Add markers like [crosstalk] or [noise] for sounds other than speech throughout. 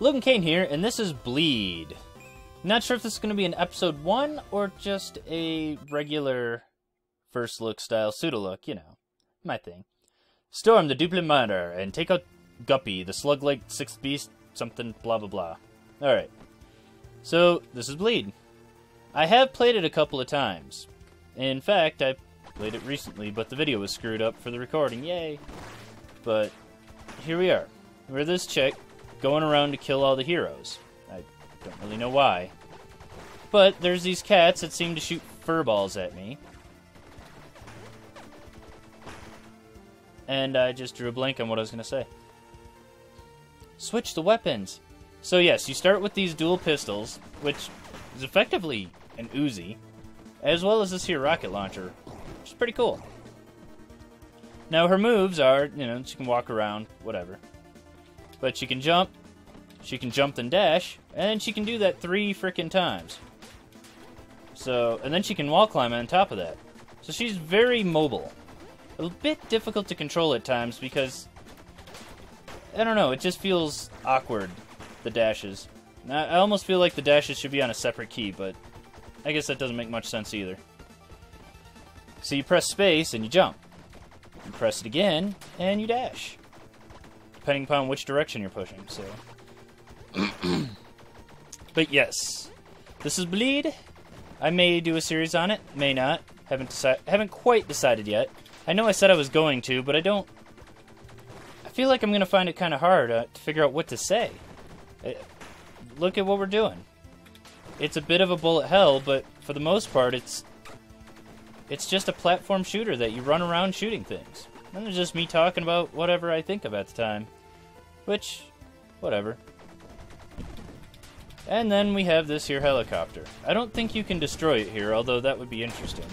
Logen Kain here, and this is Bleed. Not sure if this is going to be an episode 1 or just a regular first look style pseudo look, you know, my thing. Storm the Duplicate Miner and take out Guppy, the slug like sixth beast, something blah blah blah. Alright. So, this is Bleed. I have played it a couple of times. In fact, I played it recently, but the video was screwed up for the recording. Yay! But here we are. We're this chick going around to kill all the heroes. I don't really know why. But there's these cats that seem to shoot fur balls at me. And I just drew a blank on what I was going to say. Switch the weapons. So yes, you start with these dual pistols, which is effectively an Uzi, as well as this here rocket launcher, which is pretty cool. Now her moves are, you know, she can walk around, whatever. But she can jump, she can jump and dash, and she can do that three freaking times. So, and then she can wall climb on top of that. So she's very mobile. A bit difficult to control at times because I don't know, it just feels awkward the dashes. I almost feel like the dashes should be on a separate key, but I guess that doesn't make much sense either. So you press space and you jump. You press it again and you dash. Depending upon which direction you're pushing, so. [clears throat] but yes, this is Bleed. I may do a series on it, may not. Haven't decided. Haven't quite decided yet. I know I said I was going to, but I don't. I feel like I'm gonna find it kind of hard uh, to figure out what to say. Uh, look at what we're doing. It's a bit of a bullet hell, but for the most part, it's it's just a platform shooter that you run around shooting things. And it's just me talking about whatever I think of at the time, which, whatever. And then we have this here helicopter. I don't think you can destroy it here, although that would be interesting.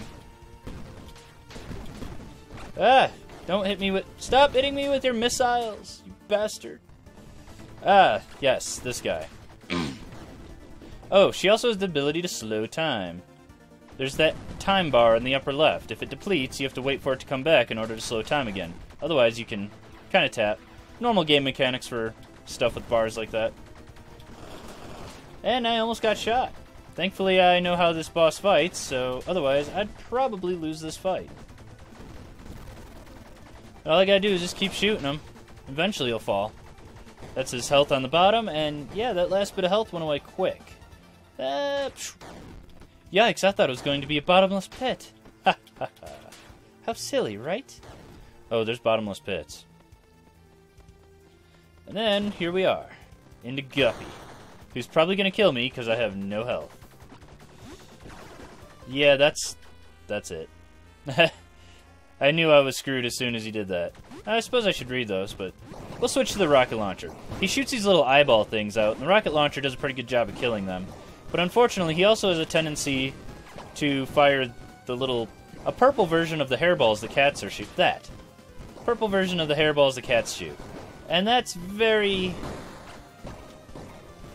Ah! Don't hit me with- Stop hitting me with your missiles, you bastard! Ah, yes, this guy. [clears throat] oh, she also has the ability to slow time. There's that time bar in the upper left. If it depletes, you have to wait for it to come back in order to slow time again. Otherwise, you can kind of tap. Normal game mechanics for stuff with bars like that. And I almost got shot. Thankfully, I know how this boss fights, so otherwise, I'd probably lose this fight. All I gotta do is just keep shooting him. Eventually, he'll fall. That's his health on the bottom, and yeah, that last bit of health went away quick. Uh, yikes, I thought it was going to be a bottomless pit. Ha ha ha. How silly, right? Oh, there's bottomless pits. And then, here we are. Into Guppy who's probably going to kill me because I have no health. Yeah, that's that's it. [laughs] I knew I was screwed as soon as he did that. I suppose I should read those, but we'll switch to the rocket launcher. He shoots these little eyeball things out, and the rocket launcher does a pretty good job of killing them. But unfortunately, he also has a tendency to fire the little a purple version of the hairballs the cats are shoot. That purple version of the hairballs the cats shoot, and that's very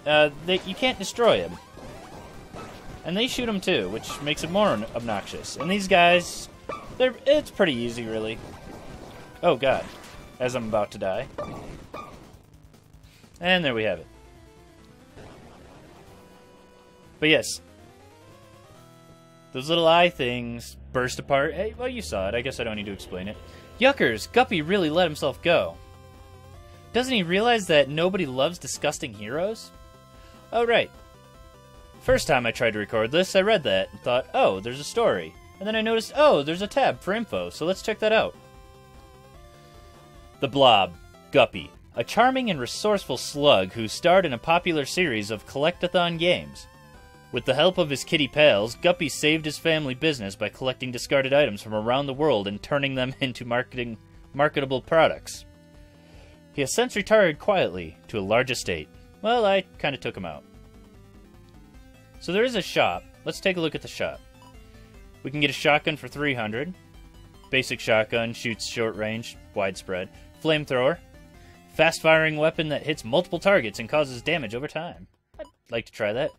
uh, they, you can't destroy them. And they shoot them too, which makes it more obnoxious. And these guys, they're it's pretty easy, really. Oh god, as I'm about to die. And there we have it. But yes, those little eye things burst apart. Hey, well, you saw it. I guess I don't need to explain it. Yuckers, Guppy really let himself go. Doesn't he realize that nobody loves disgusting heroes? Oh, right. First time I tried to record this, I read that and thought, oh, there's a story. And then I noticed, oh, there's a tab for info, so let's check that out. The Blob, Guppy, a charming and resourceful slug who starred in a popular series of collectathon games. With the help of his kitty pals, Guppy saved his family business by collecting discarded items from around the world and turning them [laughs] into marketing marketable products. He has since retired quietly to a large estate. Well, I kind of took him out. So there is a shop. Let's take a look at the shop. We can get a shotgun for 300. Basic shotgun, shoots short range, widespread. Flamethrower. Fast firing weapon that hits multiple targets and causes damage over time. I'd like to try that.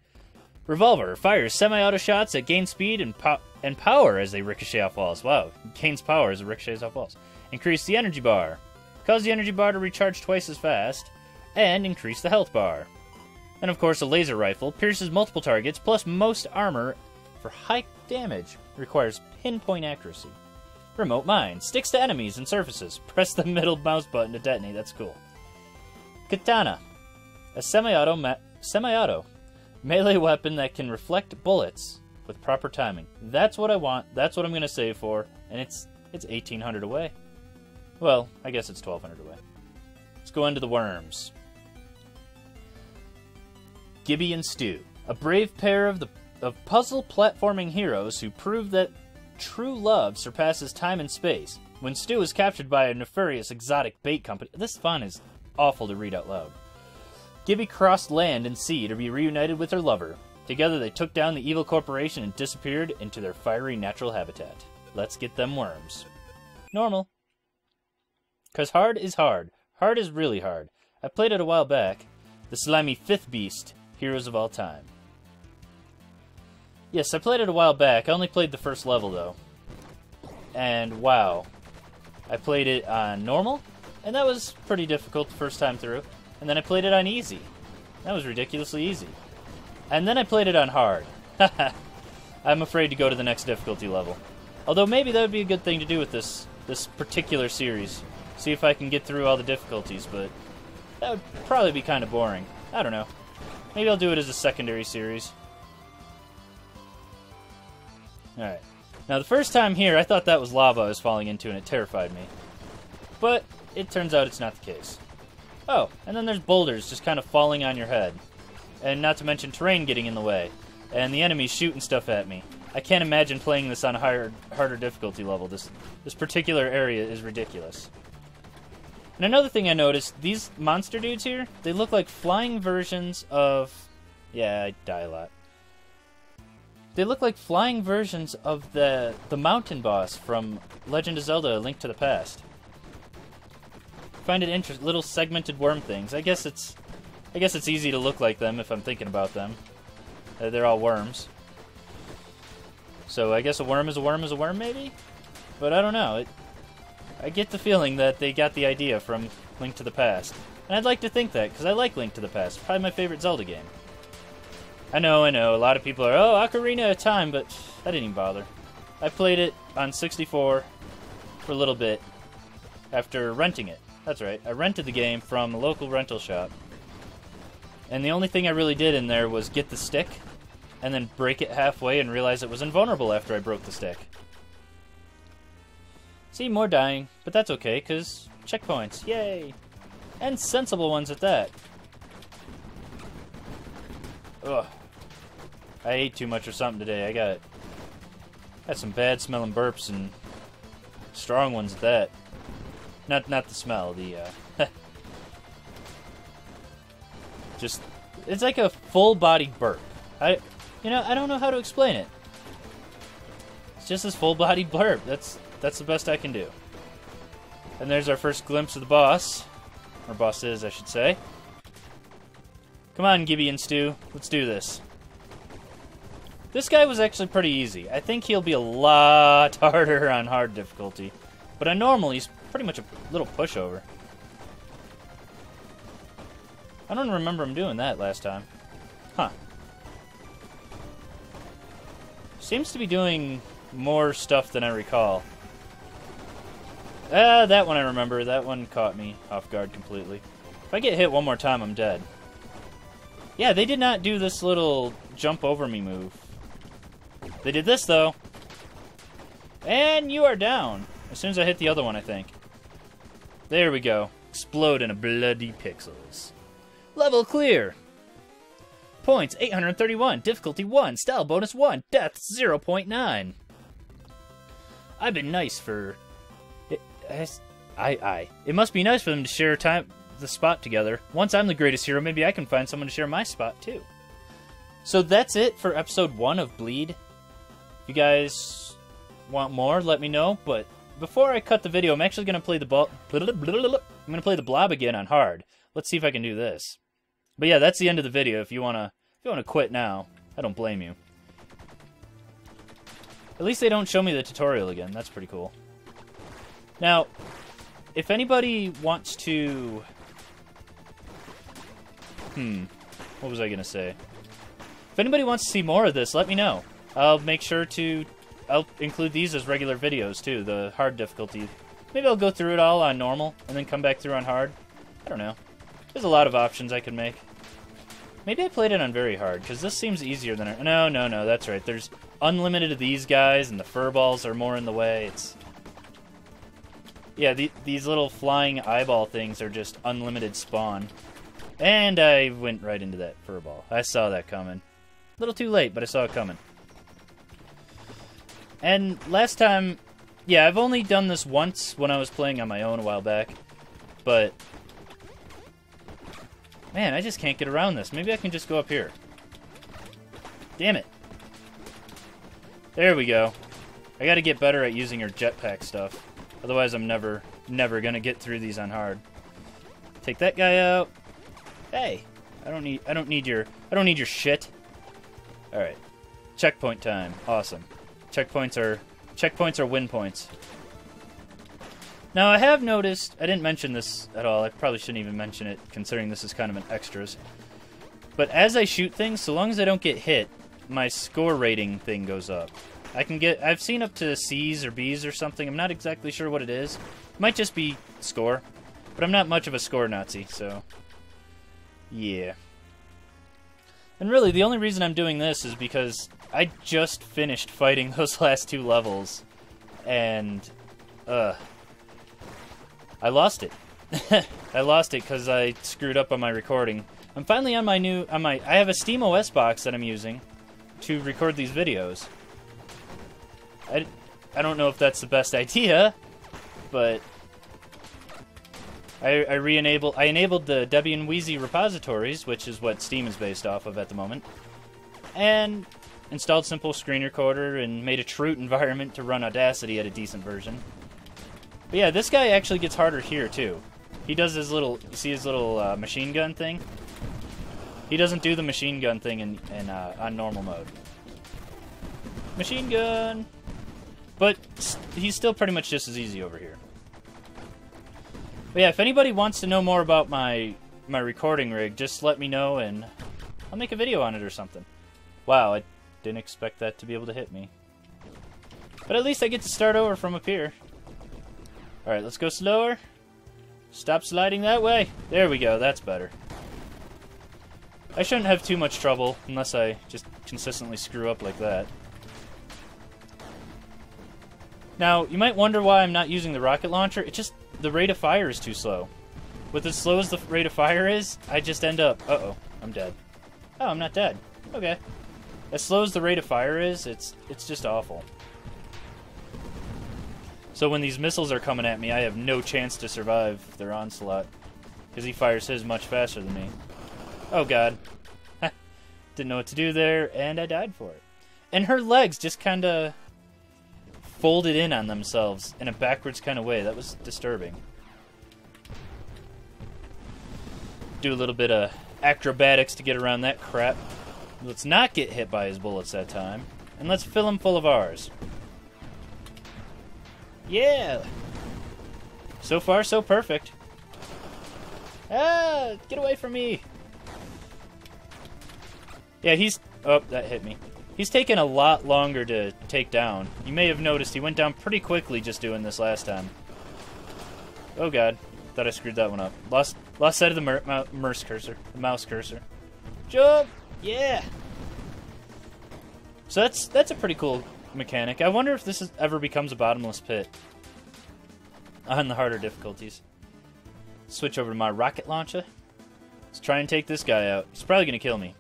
Revolver fires semi-auto shots that gain speed and, po and power as they ricochet off walls. Wow, gains power as it ricochets off walls. Increase the energy bar. Cause the energy bar to recharge twice as fast and increase the health bar. And of course, a laser rifle pierces multiple targets, plus most armor for high damage requires pinpoint accuracy. Remote mine sticks to enemies and surfaces. [laughs] Press the middle mouse button to detonate. That's cool. Katana, a semi-auto ma- semi-auto melee weapon that can reflect bullets with proper timing. That's what I want. That's what I'm gonna save for, and it's it's 1800 away. Well, I guess it's 1200 away. Let's go into the worms. Gibby and Stu, a brave pair of the of puzzle platforming heroes who prove that true love surpasses time and space. When Stu is captured by a nefarious exotic bait company, this fun is awful to read out loud. Gibby crossed land and sea to be reunited with her lover. Together they took down the evil corporation and disappeared into their fiery natural habitat. Let's get them worms. Normal. Cause hard is hard. Hard is really hard. I played it a while back. The slimy fifth beast, heroes of all time. Yes, I played it a while back. I only played the first level though. And wow. I played it on normal, and that was pretty difficult the first time through. And then I played it on easy. That was ridiculously easy. And then I played it on hard. [laughs] I'm afraid to go to the next difficulty level. Although maybe that would be a good thing to do with this this particular series. See if I can get through all the difficulties, but that would probably be kind of boring. I don't know. Maybe I'll do it as a secondary series. Alright. Now, the first time here, I thought that was lava I was falling into, and it terrified me. But it turns out it's not the case. Oh, and then there's boulders just kind of falling on your head. And not to mention terrain getting in the way. And the enemies shooting stuff at me. I can't imagine playing this on a higher, harder difficulty level. This, this particular area is ridiculous. And another thing I noticed, these monster dudes here, they look like flying versions of... Yeah, I die a lot. They look like flying versions of the the mountain boss from Legend of Zelda: A Link to the Past. Find it interesting, little segmented worm things. I guess it's, I guess it's easy to look like them if I'm thinking about them. Uh, they're all worms. So I guess a worm is a worm is a worm, maybe. But I don't know. It, I get the feeling that they got the idea from Link to the Past, and I'd like to think that because I like Link to the Past. Probably my favorite Zelda game. I know, I know. A lot of people are, oh, Ocarina of Time, but I didn't even bother. I played it on 64 for a little bit after renting it. That's right. I rented the game from a local rental shop. And the only thing I really did in there was get the stick and then break it halfway and realize it was invulnerable after I broke the stick. See, more dying, but that's okay, because checkpoints, yay! And sensible ones at that. Ugh. I ate too much or something today. I got got some bad smelling burps and strong ones at that. Not not the smell, the uh [laughs] just it's like a full body burp. I you know, I don't know how to explain it. It's just this full body burp. That's that's the best I can do. And there's our first glimpse of the boss. Or boss is, I should say. Come on, Gibby and Stu. Let's do this. This guy was actually pretty easy. I think he'll be a lot [laughs] harder on hard difficulty. But on normal, he's pretty much a little pushover. I don't remember him doing that last time. Huh. Seems to be doing more stuff than I recall. Ah, that one I remember. That one caught me off guard completely. If I get hit one more time, I'm dead. Yeah, they did not do this little jump over me move. They did this, though. And you are down. As soon as I hit the other one, I think. There we go. Explode in a bloody pixels. Level clear. Points 831. Difficulty 1. Style bonus 1. Death 0.9. I've been nice for. It, I, I. It must be nice for them to share time, the spot together. Once I'm the greatest hero, maybe I can find someone to share my spot too. So that's it for episode one of Bleed. If you guys want more, let me know. But before I cut the video, I'm actually going to play the ball. I'm going to play the blob again on hard. Let's see if I can do this. But yeah, that's the end of the video. If you want to, if you want to quit now, I don't blame you. At least they don't show me the tutorial again. That's pretty cool. Now, if anybody wants to... Hmm. what was I gonna say? If anybody wants to see more of this, let me know. I'll make sure to I'll include these as regular videos too, the hard difficulty. Maybe I'll go through it all on normal and then come back through on hard. I don't know. There's a lot of options I could make. Maybe I played it on very hard, because this seems easier than... No, no, no, that's right. There's unlimited of these guys, and the fur balls are more in the way. It's... Yeah, the, these little flying eyeball things are just unlimited spawn. And I went right into that fur ball. I saw that coming. A little too late, but I saw it coming. And last time... Yeah, I've only done this once when I was playing on my own a while back. But Man, I just can't get around this. Maybe I can just go up here. Damn it. There we go. I gotta get better at using her jetpack stuff. Otherwise, I'm never, never gonna get through these on hard. Take that guy out. Hey, I don't need, I don't need your, I don't need your shit. All right, checkpoint time. Awesome. Checkpoints are, checkpoints are win points. Now, I have noticed, I didn't mention this at all, I probably shouldn't even mention it, considering this is kind of an extras. But as I shoot things, so long as I don't get hit, my score rating thing goes up. I can get, I've seen up to C's or B's or something, I'm not exactly sure what it is. It might just be score, but I'm not much of a score Nazi, so... Yeah. And really, the only reason I'm doing this is because I just finished fighting [laughs] those last two levels, and, uh, I lost it. [laughs] I lost it because I screwed up on my recording. I'm finally on my new on my I have a Steam OS box that I'm using to record these videos. I, I don't know if that's the best [laughs] idea, but I, I re-enabled I enabled the Debian Wheezy repositories, which is what Steam is based off of at the moment, and installed Simple Screen Recorder and made a Chroot environment to run Audacity at a decent version. But yeah, this guy actually gets harder here, too. He does his little, you see his little uh, machine gun thing? He doesn't do the machine gun thing in, in uh, on normal mode. Machine gun! But he's still pretty much just as easy over here. But yeah, if anybody wants to know more about my my recording rig, just let me know and I'll make a video on it or something. Wow, I didn't expect that to be able to hit me. But at least I get to start over from up here. Alright, let's go slower. Stop sliding that way. There we go, that's better. I shouldn't have too much trouble unless I just consistently screw up like that. Now, you might wonder why I'm not using the rocket launcher. It just, the rate of fire is too slow. With as slow as the rate of fire is, I just end up, uh-oh, I'm dead. Oh, I'm not dead. Okay. As slow as the rate of fire is, it's it's just awful. So when these missiles are coming at me, I have no chance to survive their onslaught. Because he fires his much faster than me. Oh god. [laughs] Didn't know what to do there, and I died for it. And her legs just kind of folded in on themselves in a backwards kind of way. That was disturbing. Do a little bit of acrobatics to get around that crap. Let's not get hit by his bullets that time. And let's fill him full of ours. Yeah! So far, so perfect. Ah! Get away from me! Yeah, he's... Oh, that hit me. He's taken a lot longer to take down. You may have noticed he went down pretty quickly just doing this last time. Oh god. Thought I screwed that one up. Lost lost sight of the mer mouse cursor. The mouse cursor. Jump! Yeah! So that's that's a pretty cool mechanic. I wonder if this is, ever becomes a bottomless pit on the harder difficulties. Switch over to my rocket launcher. Let's try and take this guy out. He's probably going to kill me.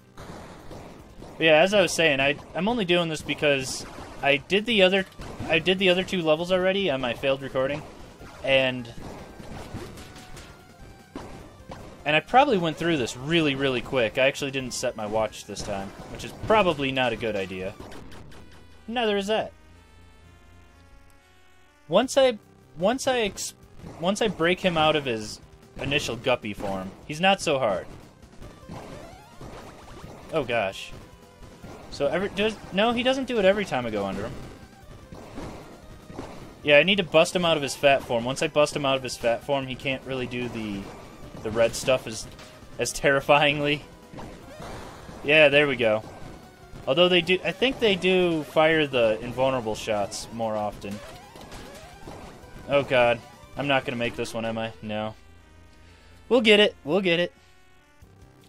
But yeah, as I was saying, I, I'm only doing this because I did the other I did the other two levels already on my failed recording, and and I probably went through this really, really quick. I actually didn't set my watch this time, which is probably not a good idea. Neither is that. Once I once I once I break him out of his initial guppy form, he's not so hard. Oh gosh. So every does no, he doesn't do it every time I go under him. Yeah, I need to bust him out of his fat form. Once I bust him out of his fat form, he can't really do the the red stuff as as terrifyingly. Yeah, there we go. Although they do, I think they do fire the invulnerable shots more often. Oh god. I'm not gonna make this one, am I? No. We'll get it. We'll get it.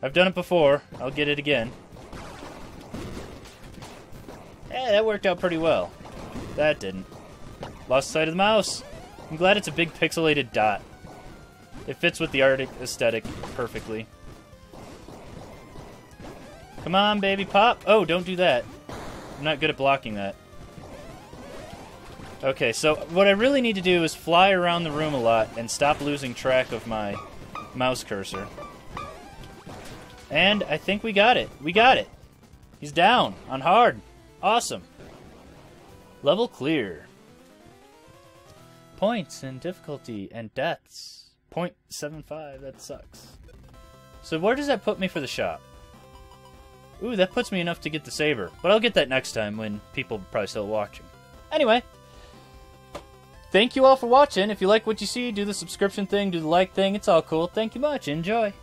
I've done it before. I'll get it again. Eh, that worked out pretty well. That didn't. Lost sight of the mouse. I'm glad it's a big pixelated dot. It fits with the art aesthetic perfectly. Come on, baby, pop. Oh, don't do that. I'm not good at blocking that. Okay, so what I really need to do is fly around the room a lot and stop losing track of my mouse cursor. And I think we got it. We got it. He's down on hard. Awesome. Level clear. Points and difficulty and deaths. 0.75, that sucks. So where does that put me for the shop? Ooh, that puts me enough to get the saber. But I'll get that next time when people are probably still watching. Anyway, thank you all for watching. If you like what you see, do the subscription thing, do the like thing. It's all cool. Thank you much. Enjoy.